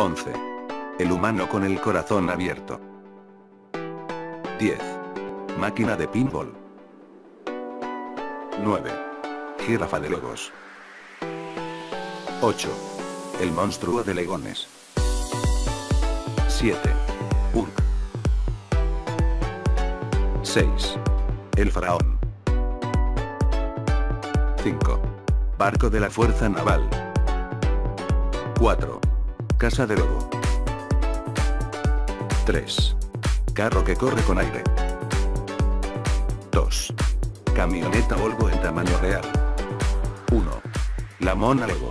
11. El humano con el corazón abierto. 10. Máquina de pinball. 9. Jirafa de Legos. 8. El monstruo de legones. 7. Hulk. 6. El faraón. 5. Barco de la Fuerza Naval. 4. Casa de Lobo. 3. Carro que corre con aire. 2. Camioneta Volvo en tamaño real. 1. La Mona Lego.